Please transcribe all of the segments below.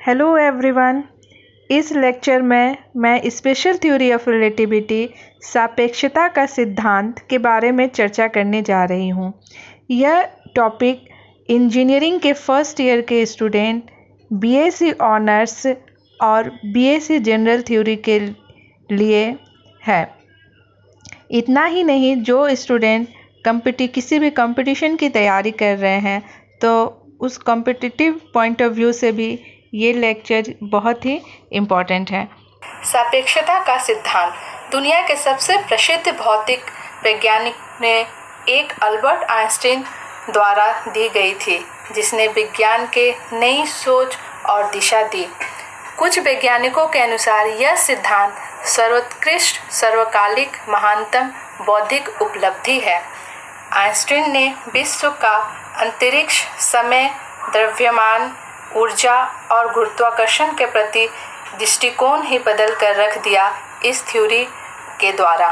Hello everyone इस lecture में मैं स्पेशल थ्योरी ऑफ़ रिलेटिविटी सापेक्षता का सिद्धांत के बारे में चर्चा करने जा रही हूँ। यह टॉपिक इंजीनियरिंग के फ़र्स्ट ईयर के स्टूडेंट बीएससी ऑनर्स और बीएससी जनरल थ्योरी के लिए है। इतना ही नहीं, जो स्टूडेंट कंपिटी किसी भी कंपटीशन की तैयारी कर रहे हैं तो उस कॉम्पिटिटिव पॉइंट ऑफ़ व्यू से भी ये लेक्चर बहुत ही इंपॉर्टेंट है। सापेक्षता का सिद्धांत। दुनिया के सबसे प्रसिद्ध भौतिक वैज्ञानिक ने एक अल्बर्ट आइंस्टीन द्वारा दी गई थी, जिसने विज्ञान के नई सोच और दिशा दी। कुछ वैज्ञानिकों के अनुसार यह सिद्धांत सर्वोत्कृष्ट, सर्वकालिक, महानतम, बौद्धिक उपलब्धि है। आइंस्टीन ने विश्व का अंतरिक्ष समय द्रव्यमान ऊर्जा और गुरुत्वाकर्षण के प्रति दृष्टिकोण ही बदल कर रख दिया इस थ्योरी के द्वारा।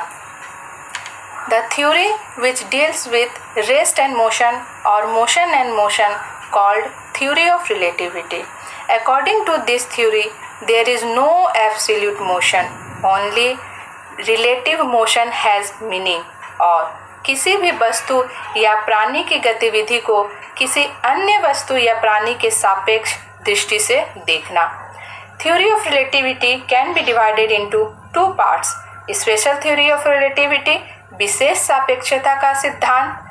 The theory which deals with rest and motion और motion and motion called theory of relativity according to this theory there is no absolute motion only relative motion has meaning और किसी भी वस्तु या प्राणी की गतिविधि को किसी अन्य वस्तु या प्राणी के सापेक्ष दृष्टि से देखना। Theory of relativity can be divided into two parts special theory of relativity विशेष सापेक्षता का सिद्धांत,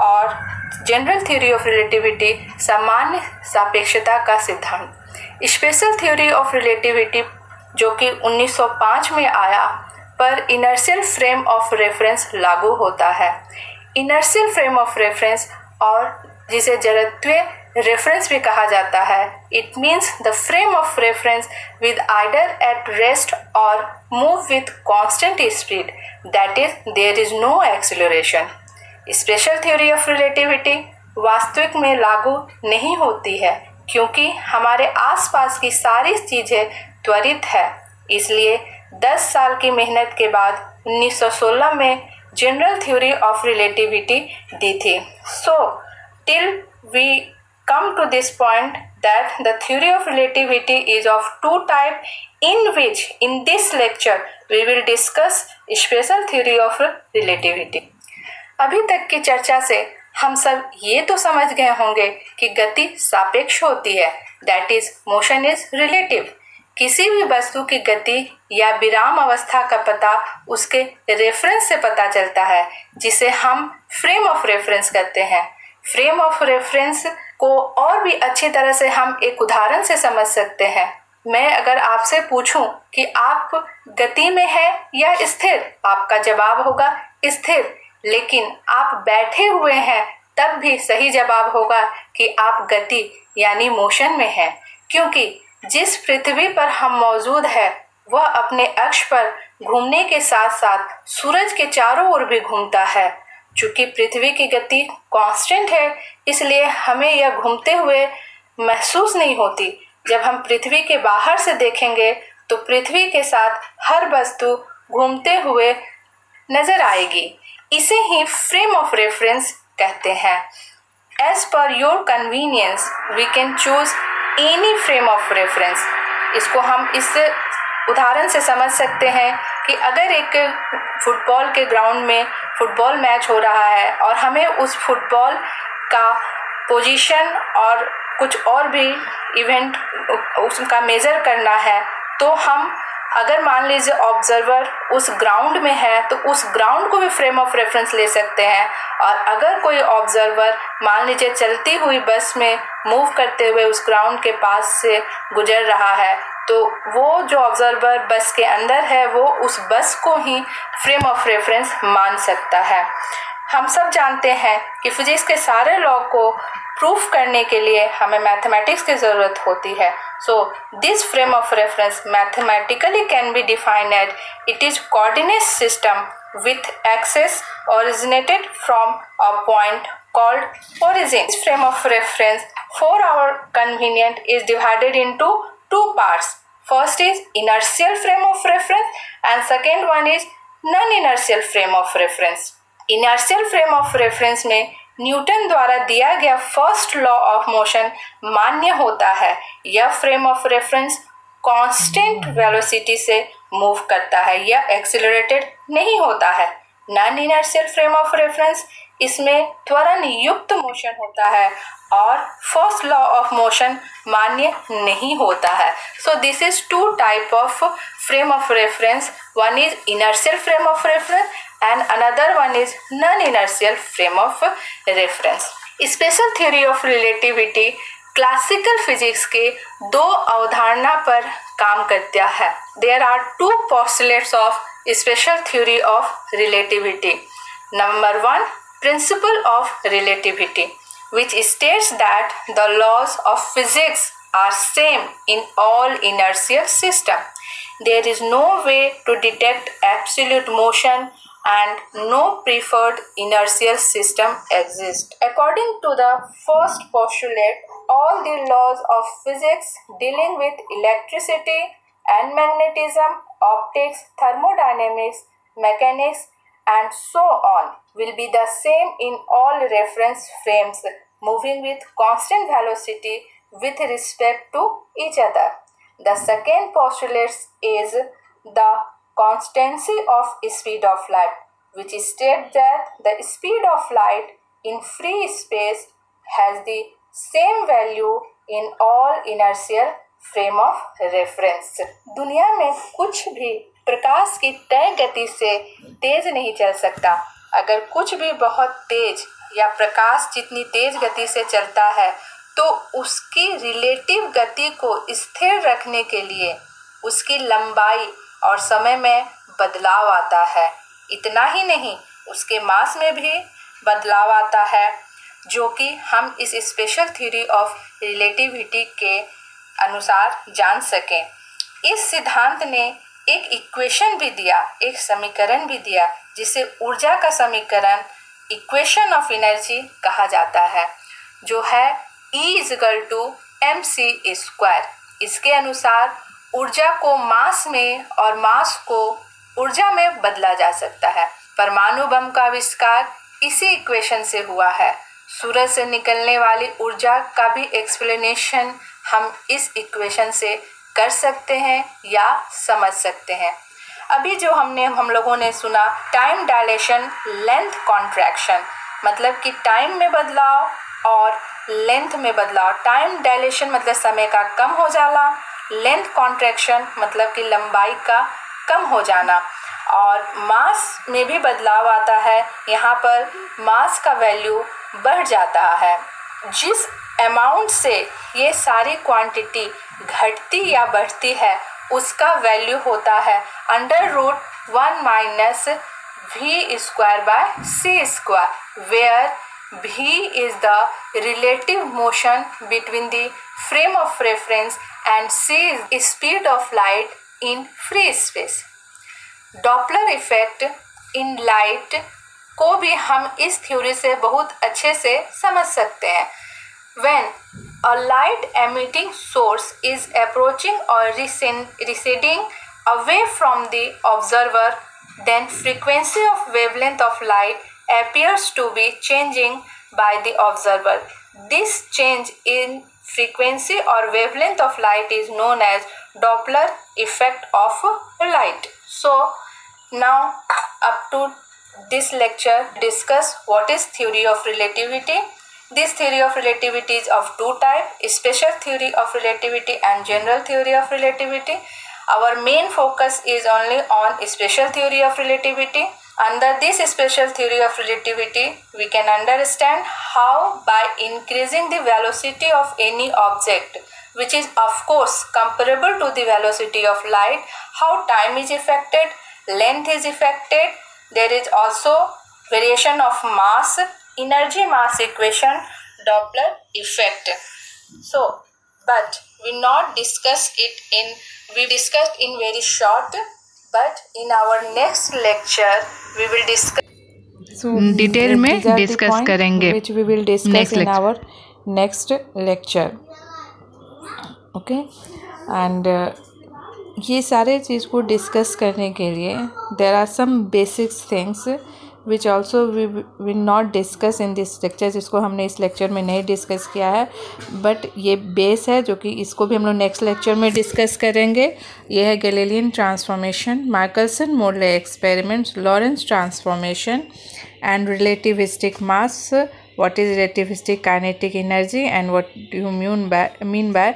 और जनरल थ्योरी ऑफ़ रिलेटिविटी सामान्य सापेक्षता का सिद्धांत। स्पेशल थ्योरी ऑफ़ रिलेटिविटी जो कि 1905 में आया पर इनर्शियल फ्रेम ऑफ़ रेफरेंस लागू होता है। इनर्शियल फ्रेम ऑफ़ रेफरेंस और जिसे जड़त्वीय रेफरेंस भी कहा जाता है it means the frame of reference with either at rest और move with constant speed that is there is no acceleration special theory of relativity वास्तविक में लागू नहीं होती है, क्योंकि हमारे आसपास की सारी चीज़ें त्वरित है, इसलिए दस साल की मेहनत के बाद 1916 में जनरल थ्योरी ऑफ़ रिलेटिविटी दी थी। So till we come to this point that the theory of relativity is of two type in which in this lecture we will discuss special theory of relativity अभी तक की चर्चा से हम सब ये तो समझ गए होंगे कि गति सापेक्ष होती है। That is motion is relative किसी भी वस्तु की गति या विराम अवस्था का पता उसके रेफरेंस से पता चलता है, जिसे हम फ्रेम ऑफ़ रेफरेंस कहते हैं। फ्रेम ऑफ़ रेफरेंस को और भी अच्छी तरह से हम एक उदाहरण से समझ सकते हैं। मैं अगर आपसे पूछूँ कि आप गति में है या स्थिर, आपका जवाब होगा स्थिर। लेकिन आप बैठे हुए हैं, तब भी सही जवाब होगा कि आप गति, यानी मोशन में हैं। क्योंकि जिस पृथ्वी पर हम मौजूद है, वह अपने अक्ष पर घूमने के साथ साथ सूरज के चारों ओर भी घूमता है। चूँकि पृथ्वी की गति कांस्टेंट है, इसलिए हमें यह घूमते हुए महसूस नहीं होती। जब हम पृथ्वी के बाहर से देखेंगे तो पृथ्वी के साथ हर वस्तु घूमते हुए नज़र आएगी। इसे ही फ्रेम ऑफ़ रेफरेंस कहते हैं। एज पर your convenience we can choose any frame of reference इसको हम इस उदाहरण से समझ सकते हैं कि अगर एक फुटबॉल के ग्राउंड में फुटबॉल मैच हो रहा है और हमें उस फुटबॉल का पोजीशन और कुछ और भी इवेंट उसका मेज़र करना है तो हम अगर मान लीजिए ऑब्जर्वर उस ग्राउंड में है तो उस ग्राउंड को भी फ्रेम ऑफ़ रेफरेंस ले सकते हैं। और अगर कोई ऑब्जर्वर मान लीजिए चलती हुई बस में मूव करते हुए उस ग्राउंड के पास से गुजर रहा है तो वो जो ऑब्जर्वर बस के अंदर है, वो उस बस को ही फ्रेम ऑफ़ रेफरेंस मान सकता है। हम सब जानते हैं कि फिजिक्स के सारे लॉ को प्रूफ करने के लिए हमें मैथमेटिक्स की ज़रूरत होती है। So this frame of reference mathematically can be defined as it is coordinate system with axis originated from a point called origin. This frame of reference for our convenient is divided into two parts. First is inertial frame of reference and second one is non-inertial frame of reference. Inertial frame of reference may Newton द्वारा दिया गया first law of motion मान्य होता है। यह frame of reference constant velocity से move करता है। यह एक्सिलरेटेड नहीं होता है। Non inertial frame of reference इसमें त्वरण युक्त मोशन होता है और फ़र्स्ट लॉ ऑफ़ मोशन मान्य नहीं होता है। So this is two type of frame of reference one is inertial frame of reference and another one is non inertial frame of reference special theory of relativity classical physics के दो अवधारणा पर काम करता है। There are two postulates of special theory of relativity number one principle of relativity which states that the laws of physics are same in all inertial system. There is no way to detect absolute motion and no preferred inertial system exists. According to the first postulate, all the laws of physics dealing with electricity and magnetism, optics, thermodynamics, mechanics and so on will be the same in all reference frames moving with constant velocity with respect to each other. The second postulate is the constancy of speed of light, which states that the speed of light in free space has the same value in all inertial frame of reference दुनिया में कुछ भी प्रकाश की तय गति से तेज नहीं चल सकता। अगर कुछ भी बहुत तेज या प्रकाश जितनी तेज गति से चलता है तो उसकी रिलेटिव गति को स्थिर रखने के लिए उसकी लंबाई और समय में बदलाव आता है। इतना ही नहीं, उसके मास में भी बदलाव आता है, जो कि हम इस स्पेशल थ्योरी ऑफ़ रिलेटिविटी के अनुसार जान सकें। इस सिद्धांत ने एक इक्वेशन भी दिया, एक समीकरण भी दिया, जिसे ऊर्जा का समीकरण इक्वेशन ऑफ़ एनर्जी कहा जाता है, जो है E equal to m c square इसके अनुसार ऊर्जा को मास में और मास को ऊर्जा में बदला जा सकता है। परमाणु बम का आविष्कार इसी इक्वेशन से हुआ है। सूरज से निकलने वाली ऊर्जा का भी एक्सप्लेनेशन हम इस इक्वेशन से कर सकते हैं या समझ सकते हैं। अभी जो हमने, हम लोगों ने सुना टाइम डायलेशन लेंथ कॉन्ट्रैक्शन मतलब कि टाइम में बदलाव और लेंथ में बदलाव। टाइम डायलेशन मतलब समय का कम हो जाना लेंथ कॉन्ट्रैक्शन मतलब कि लंबाई का कम हो जाना। और मास में भी बदलाव आता है, यहाँ पर मास का वैल्यू बढ़ जाता है। जिस अमाउंट से ये सारी क्वांटिटी घटती या बढ़ती है, उसका वैल्यू होता है under root one minus v square by c square where v is the relative motion between the frame of reference and c is speed of light in free space. Doppler effect in light को भी हम इस theory से बहुत अच्छे से समझ सकते हैं When a light emitting source is approaching or receding away from the observer, then frequency of wavelength of light appears to be changing by the observer. This change in frequency or wavelength of light is known as Doppler effect of light. So now up to this lecture discuss what is theory of relativity this theory of relativity is of two types, special theory of relativity and general theory of relativity. Our main focus is only on special theory of relativity. Under this special theory of relativity, we can understand how by increasing the velocity of any object, which is of course comparable to the velocity of light, how time is affected, length is affected, there is also variation of mass energy mass equation Doppler effect. So, but we not discuss it in we discussed in very short but in our next lecture we will discuss so detail में discuss करेंगे which we will discuss next in our next lecture okay and uh, ये सारे चीज़ को discuss करने के लिए there are some basics things which also we will not discuss in this lecture जिसको हमने इस लेक्चर में नहीं डिस्कस किया है। बट ये बेस है जो कि इसको भी हम लोग नेक्स्ट लेक्चर में डिस्कस करेंगे। ये है Galilean transformation Michelson Morley experiments Lorentz transformation and relativistic mass what is relativistic kinetic energy, and what do you by, mean by